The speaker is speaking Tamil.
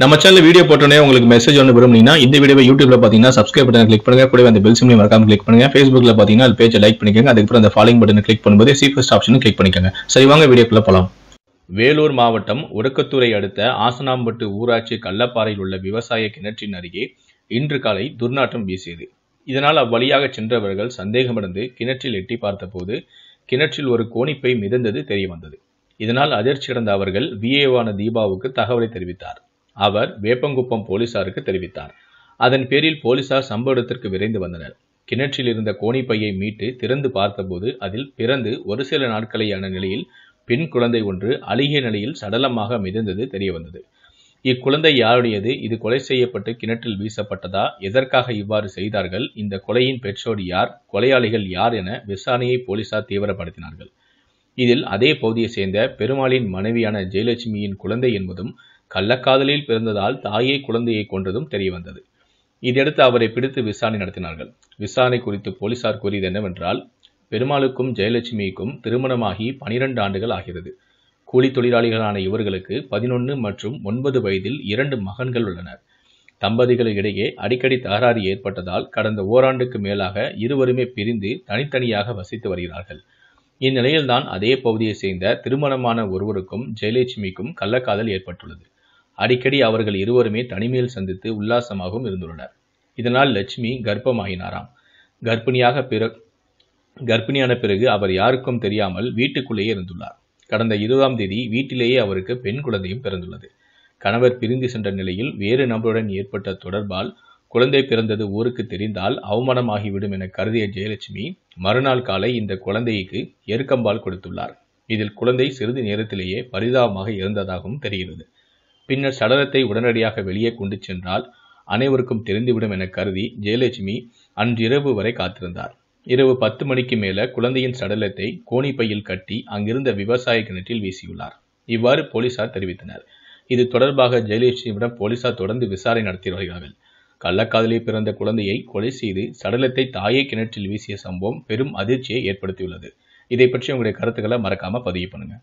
நம்ம சேனல் வீடியோ போட்டோன்னே உங்களுக்கு மெசேஜ் ஒன்று விரும்புனீங்கன்னா இந்த வீடியோ யூடியூப்ல பார்த்தீங்கன்னா சப்ஸ்கிரைப் பட்டன் கிளிக் பண்ணுங்க. கூட அந்த பெல் சிம்லையும் மறக்காம கிளிக் பண்ணுங்க. ஃபேஸ்புக்ல பார்த்தீங்கன்னா அது பேஜை லைக் பண்ணிக்கோங்க. அதுக்கப்புறம் அந்த ஃபாலோயிங் பட்டனை கிளிக் பண்ணும்போது சி ஃபர்ஸ்ட் ஆப்ஷனும் கிளிக் பண்ணிக்கோங்க. சரி வாங்க வீடியோக்குள்ள போலாம். வேலூர் மாவட்டம் உறக்கத்துறை அடுத்த ஆசனாம்பட்டு ஊராட்சி கள்ளப்பாறையில் உள்ள விவசாய கிணற்றின் அருகே இன்று காலை துர்நாற்றம் வீசியது. இதனால் அவ்வழியாக சென்றவர்கள் சந்தேகமடைந்து கிணற்றில் எட்டி பார்த்தபோது கிணற்றில் ஒரு கோணிப்பை மிதந்தது தெரிய வந்தது இதனால் அதிர்ச்சியடைந்த அவர்கள் விஏவான தீபாவுக்கு தகவலை தெரிவித்தார். அவர் வேப்பங்குப்பம் போலீசாருக்கு தெரிவித்தார். அதன் பேரில் போலீசார் சம்பவ இடத்திற்கு விரைந்து வந்தனர். கிணற்றில் இருந்த கோணிப்பையை மீட்டு திறந்து பார்த்தபோது அதில் பிறந்து ஒரு சில நாட்களேயான நிலையில் பெண் குழந்தை ஒன்று அழுகிய நிலையில் சடலமாக மிதந்தது தெரியவந்தது. இக்குழந்தை யாருடையது? இது கொலை செய்யப்பட்டு கிணற்றில் வீசப்பட்டதா? எதற்காக இவ்வாறு செய்தார்கள்? இந்த கொலையின் பெற்றோர் யார்? கொலையாளிகள் யார் என விசாரணையை போலீசார் தீவிரப்படுத்தினார்கள். இதில் அதே பகுதியை சேர்ந்த பெருமாளின் மனைவியான ஜெயலட்சுமியின் குழந்தை என்பதும் கள்ளக்காதலில் பிறந்ததால் தாயை குழந்தையை கொன்றதும் தெரியவந்தது. இதையடுத்து அவரை பிடித்து விசாரணை நடத்தினார்கள். விசாரணை குறித்து போலீசார் கூறியது என்னவென்றால் பெருமாளுக்கும் ஜெயலட்சுமிக்கும் திருமணமாகி பனிரெண்டு ஆண்டுகள் ஆகிறது. கூலி தொழிலாளிகளான இவர்களுக்கு பதினொன்று மற்றும் ஒன்பது வயதில் இரண்டு மகன்கள் உள்ளனர். தம்பதிகளிடையே அடிக்கடி தகராறு ஏற்பட்டதால் கடந்த ஓராண்டுக்கு மேலாக இருவருமே பிரிந்து தனித்தனியாக வசித்து வருகிறார்கள். இந்நிலையில்தான் அதே பகுதியை சேர்ந்த திருமணமான ஒருவருக்கும் ஜெயலட்சுமிக்கும் கள்ளக்காதல் ஏற்பட்டுள்ளது. அடிக்கடி அவர்கள் இருவருமே தனிமையில் சந்தித்து உல்லாசமாகவும் இருந்துள்ளனர். இதனால் லட்சுமி கர்ப்பமாகினாராம் கர்ப்பிணியாக பிற கர்ப்பிணியான பிறகு அவர் யாருக்கும் தெரியாமல் வீட்டுக்குள்ளேயே இருந்துள்ளார். கடந்த இருபதாம் தேதி வீட்டிலேயே அவருக்கு பெண் குழந்தையும் பிறந்துள்ளது. கணவர் பிரிந்து சென்ற நிலையில் வேறு நபருடன் ஏற்பட்ட தொடர்பால் குழந்தை பிறந்தது ஊருக்கு தெரிந்தால் அவமானமாகிவிடும் என கருதிய ஜெயலட்சுமி மறுநாள் காலை இந்த குழந்தைக்கு எருக்கம்பால் கொடுத்துள்ளார். இதில் குழந்தை சிறிது நேரத்திலேயே பரிதாபமாக இறந்ததாகவும் தெரிகிறது. பின்னர் சடலத்தை உடனடியாக வெளியே கொண்டு சென்றால் அனைவருக்கும் தெரிந்துவிடும் என கருதி ஜெயலட்சுமி அன்றிரவு வரை காத்திருந்தார். இரவு பத்து மணிக்கு மேல குழந்தையின் சடலத்தை கோணிப்பையில் கட்டி அங்கிருந்த விவசாய கிணற்றில் வீசியுள்ளார். இவ்வாறு போலீசார் தெரிவித்தனர். இது தொடர்பாக ஜெயலட்சுமியிடம் போலீசார் தொடர்ந்து விசாரணை நடத்தி வருகிறார்கள். கள்ளக்காதலில் பிறந்த குழந்தையை கொலை செய்து சடலத்தை தாயை கிணற்றில் வீசிய சம்பவம் பெரும் அதிர்ச்சியை ஏற்படுத்தியுள்ளது. இதை பற்றி உங்களுடைய கருத்துக்களை மறக்காம பதிவு பண்ணுங்க.